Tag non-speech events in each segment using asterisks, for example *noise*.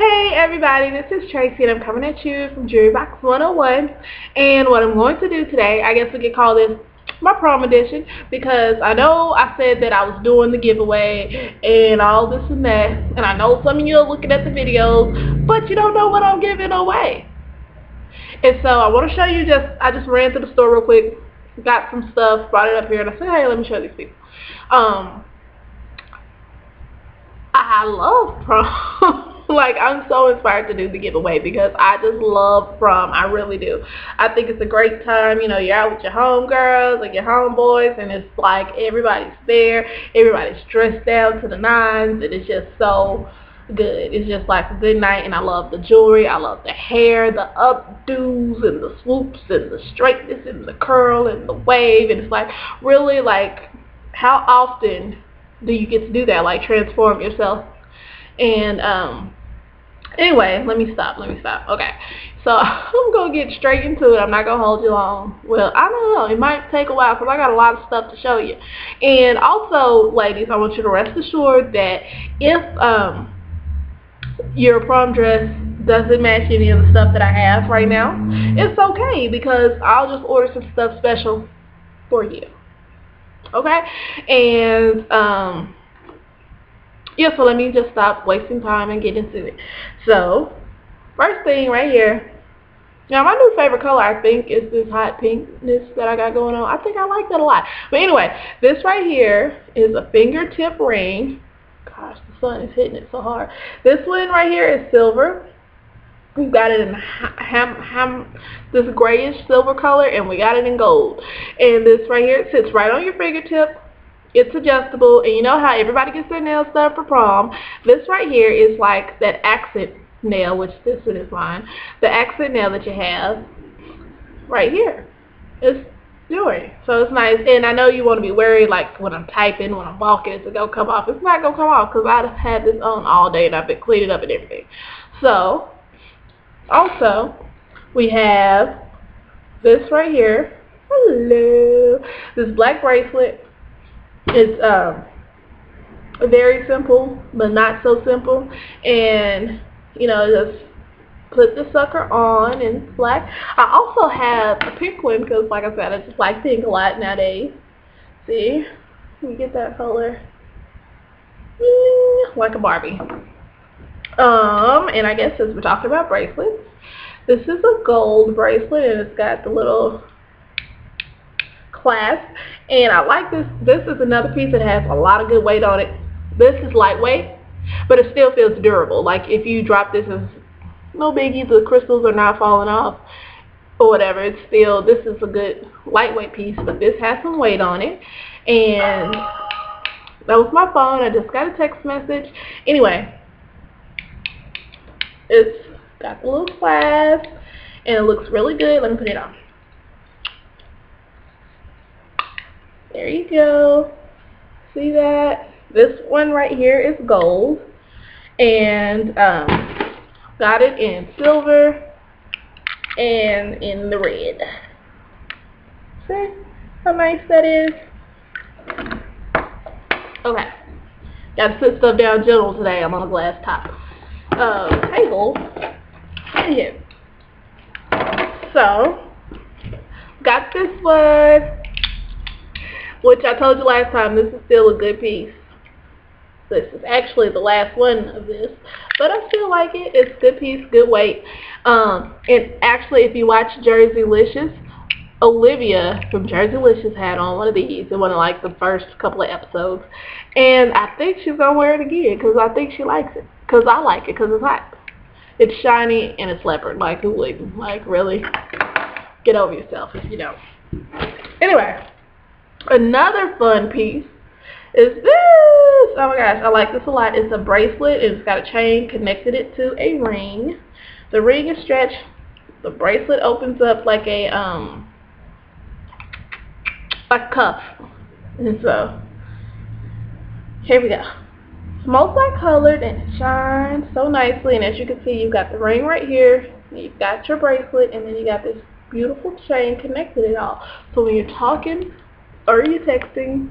Hey everybody, this is Tracy and I'm coming at you from Jewelry Box 101 and what I'm going to do today, I guess we could call this my prom edition because I know I said that I was doing the giveaway and all this and that and I know some of you are looking at the videos but you don't know what I'm giving away. And so I want to show you just, I just ran to the store real quick, got some stuff, brought it up here and I said hey let me show these people. Um, I love prom. *laughs* *laughs* like I'm so inspired to do the giveaway because I just love prom. I really do. I think it's a great time. You know, you're out with your homegirls and your homeboys and it's like everybody's there. Everybody's dressed down to the nines and it's just so good. It's just like a good night and I love the jewelry. I love the hair, the updos and the swoops and the straightness and the curl and the wave and it's like really like how often do you get to do that? Like transform yourself and um Anyway, let me stop. Let me stop. Okay. So *laughs* I'm going to get straight into it. I'm not going to hold you long. Well, I don't know. It might take a while because I got a lot of stuff to show you. And also, ladies, I want you to rest assured that if um, your prom dress doesn't match any of the stuff that I have right now, it's okay because I'll just order some stuff special for you. Okay? And, um, yeah, so let me just stop wasting time and get into it. So, first thing right here. Now, my new favorite color, I think, is this hot pinkness that I got going on. I think I like that a lot. But anyway, this right here is a fingertip ring. Gosh, the sun is hitting it so hard. This one right here is silver. We've got it in ham, ham, this grayish silver color, and we got it in gold. And this right here, it sits right on your fingertip it's adjustable, and you know how everybody gets their nails done for prom. This right here is like that accent nail, which this one is mine. The accent nail that you have right here is jewelry. So it's nice. And I know you want to be worried, like when I'm typing, when I'm walking, it's going to come off. It's not going to come off because I've had this on all day and I've been cleaning up and everything. So, also, we have this right here. Hello. This black bracelet it's um, very simple, but not so simple. And, you know, just put the sucker on and black. I also have a pink one because, like I said, I just like pink a lot nowadays. See? You get that color. Like a Barbie. Um, and I guess since we're talking about bracelets, this is a gold bracelet and it's got the little clasp and I like this. This is another piece that has a lot of good weight on it. This is lightweight, but it still feels durable. Like if you drop this, it's no biggie. The crystals are not falling off or whatever. It's still, this is a good lightweight piece, but this has some weight on it. And that was my phone. I just got a text message. Anyway, it's got the little clasp and it looks really good. Let me put it on. There you go. See that? This one right here is gold. And um, got it in silver and in the red. See how nice that is? Okay. Got to sit stuff down gentle today. I'm on a glass top. Uh, table. Anywho. So, got this one which I told you last time, this is still a good piece. This is actually the last one of this. But I still like it. It's good piece, good weight. Um, and actually, if you watch Jerseylicious, Olivia from Jerseylicious had on one of these in one of like the first couple of episodes. And I think she's going to wear it again because I think she likes it. Because I like it because it's hot. It's shiny and it's leopard. Like, who wouldn't? Like, really? Get over yourself if you don't. Anyway. Another fun piece is this. Oh my gosh, I like this a lot. It's a bracelet. It's got a chain connected it to a ring. The ring is stretched. The bracelet opens up like a um a cuff. And so here we go. Multicolored and it shines so nicely. And as you can see, you've got the ring right here. You've got your bracelet, and then you got this beautiful chain connected it all. So when you're talking or you texting,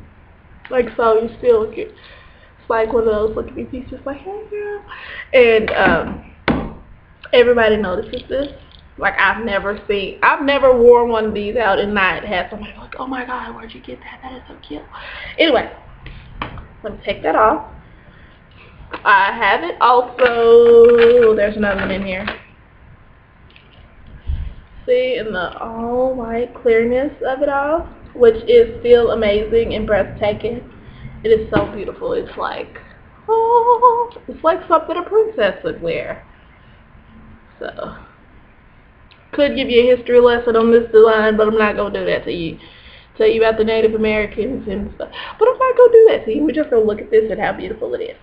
like so, you still get, it's like one of those look at me pieces, like, hey girl. And um, everybody notices this. Like I've never seen, I've never worn one of these out and not had somebody like, oh my god, where'd you get that? That is so cute. Anyway, let me take that off. I have it also, there's another one in here. See, in the all white clearness of it all, which is still amazing and breathtaking. It is so beautiful. It's like, oh, it's like something a princess would wear. So, could give you a history lesson on this design, but I'm not going to do that to you. Tell you about the Native Americans and stuff. But I'm not going to do that to you. We're just going to look at this and how beautiful it is.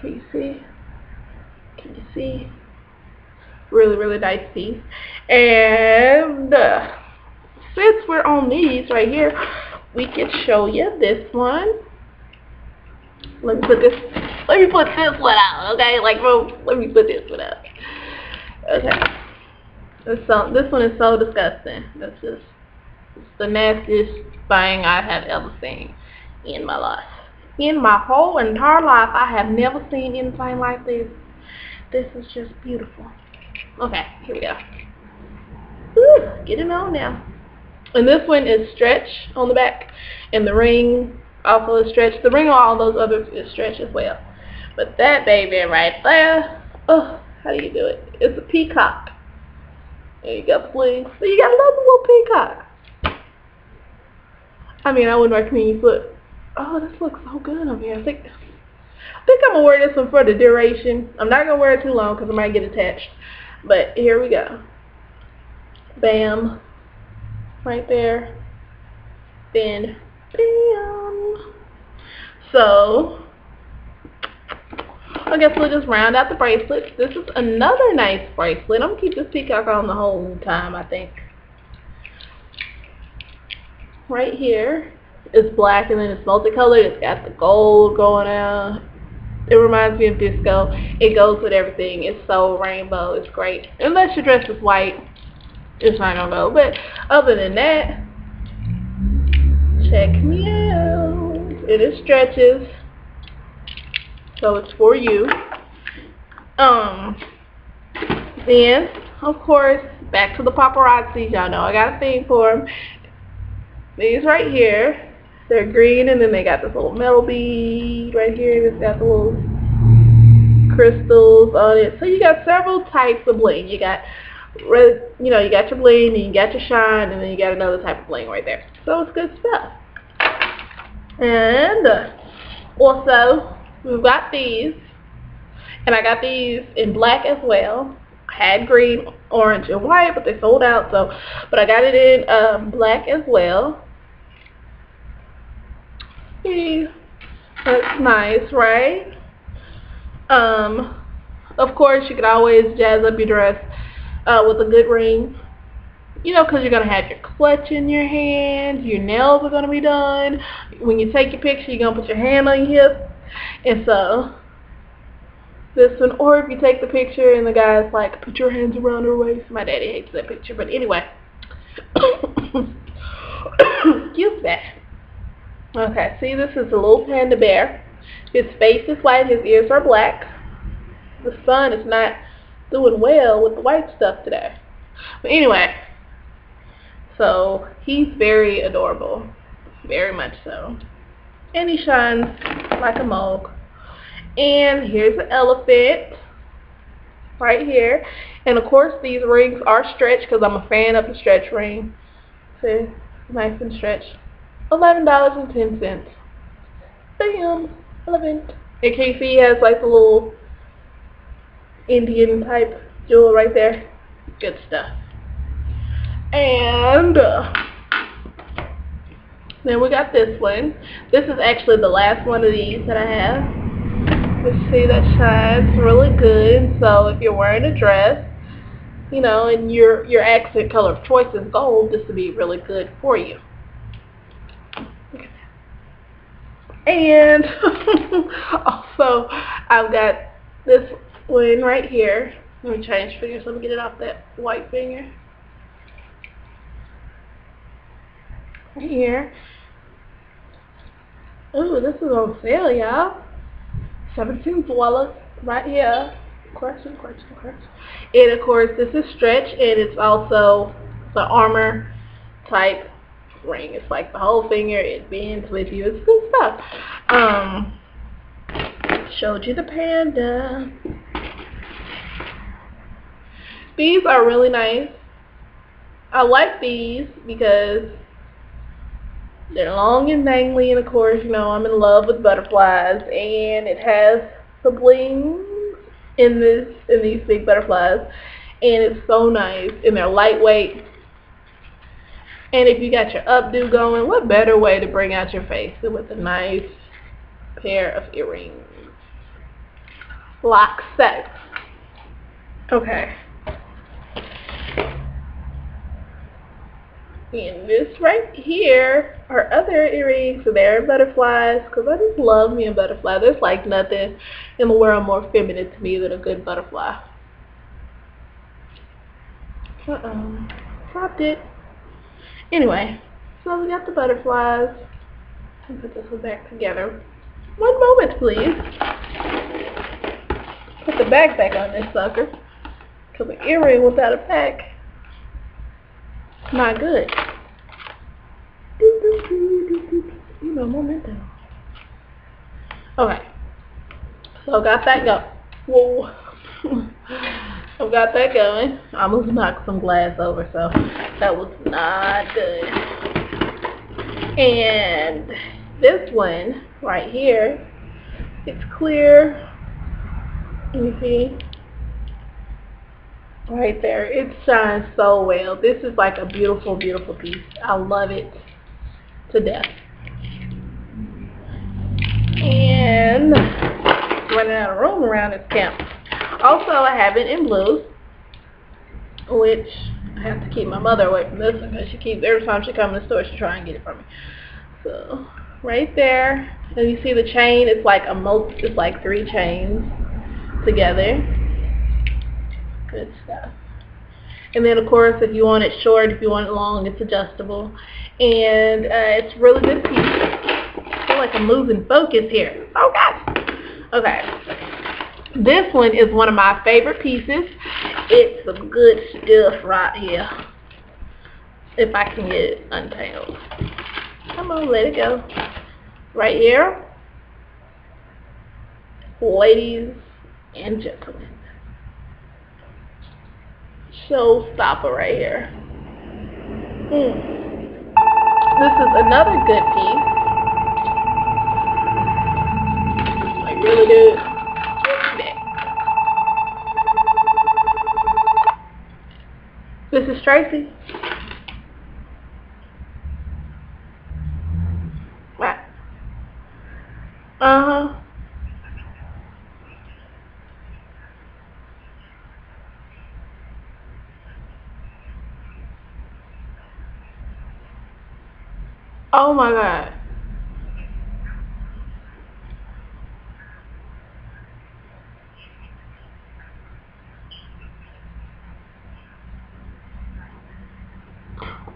Can you see? Can you see? Really, really nice piece. And uh, since we're on these right here, we can show you this one. Let me put this, let me put this one out, okay? Like, bro, let me put this one out. Okay. This, so, this one is so disgusting. This is the nastiest thing I have ever seen in my life. In my whole entire life, I have never seen anything like this. This is just beautiful. Okay, here we go. Whew, getting on now. And this one is stretch on the back, and the ring also is stretch. The ring on all those others is stretch as well. But that baby right there, oh, how do you do it? It's a peacock. And you the wings. So you got another little peacock. I mean, I wouldn't recommend you put, oh, this looks so good on here. I think, I think I'm going to wear this one for the duration. I'm not going to wear it too long because I might get attached. But here we go. Bam. Right there. Then, bam. So, I guess we'll just round out the bracelets. This is another nice bracelet. I'm going to keep this peacock on the whole time, I think. Right here is black and then it's multicolored. It's got the gold going out. It reminds me of disco. It goes with everything. It's so rainbow. It's great. Unless your dress is white, it's not gonna go. But other than that, check me out. It is stretches. So it's for you. Um then of course back to the paparazzi. Y'all know I got a thing for them. These right here they're green and then they got this little metal bead right here. It's got the little crystals on it. So you got several types of bling. You got you know, you got your bling and you got your shine and then you got another type of bling right there. So it's good stuff. And uh, also, we've got these. And I got these in black as well. I had green, orange, and white, but they sold out. So, But I got it in um, black as well. That's nice, right? Um, of course, you can always jazz up your dress uh, with a good ring. You know, because you're going to have your clutch in your hand. Your nails are going to be done. When you take your picture, you're going to put your hand on your hip. And so, this one, or if you take the picture and the guy's like, put your hands around her waist. My daddy hates that picture. But anyway. *coughs* Excuse me. Okay, see this is a little panda bear. His face is white, his ears are black. The sun is not doing well with the white stuff today. But anyway, so he's very adorable. Very much so. And he shines like a mug. And here's the elephant right here. And of course these rings are stretched because I'm a fan of the stretch ring. See, nice and stretched. $11.10. Bam! 11 And Casey has like the little Indian type jewel right there. Good stuff. And uh, then we got this one. This is actually the last one of these that I have. Let's see, that shines really good. So if you're wearing a dress, you know, and your your accent color of choice is gold, this would be really good for you. And *laughs* also, I've got this one right here. Let me change fingers. Let me get it off that white finger. Right here. Ooh, this is on sale, y'all. 17 dollars right here. question, question, question. And of course, this is stretch, and it's also the armor type ring. It's like the whole finger. It bends with you. It's good stuff. Um, showed you the panda. These are really nice. I like these because they're long and dangly, and of course, you know, I'm in love with butterflies, and it has the bling in this in these big butterflies, and it's so nice, and they're lightweight. And if you got your updo going, what better way to bring out your face than with a nice pair of earrings? Lock set. Okay. And this right here are other earrings. So they're butterflies because I just love me a butterfly. There's like nothing in the world more feminine to me than a good butterfly. Uh-oh. Dropped it. Anyway, so we got the butterflies. And put this one back together. One moment, please. Put the back back on this sucker. Because an earring without a back not good. You know, momentum. Okay. So got that go. Whoa. *laughs* I've got that going. I almost knocked some glass over, so that was not good. And this one right here, it's clear. Let me see right there. It shines so well. This is like a beautiful, beautiful piece. I love it to death. And running out of room around this camp. Also, I have it in blue, which I have to keep my mother away from this one because she keeps, every time she comes to the store, she try and get it from me. So, right there, and you see the chain, it's like a multi, it's like three chains together good stuff. And then, of course, if you want it short, if you want it long, it's adjustable. And uh, it's really good piece. I feel like I'm losing focus here. Gosh. Okay. This one is one of my favorite pieces. It's some good stuff right here. If I can get it untangled. Come on, let it go. Right here. Ladies and gentlemen showstopper right here. Mm. This is another good piece. Like really good. This is Tracy. Oh my god.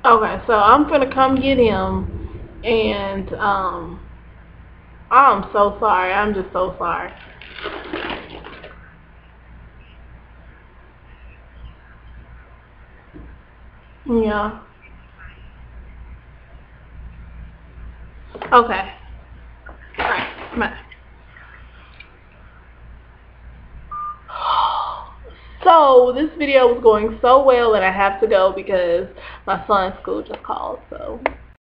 Okay, so I'm gonna come get him and um I'm so sorry. I'm just so sorry. Yeah. Okay. Alright, come. So, this video was going so well that I have to go because my son's school just called, so...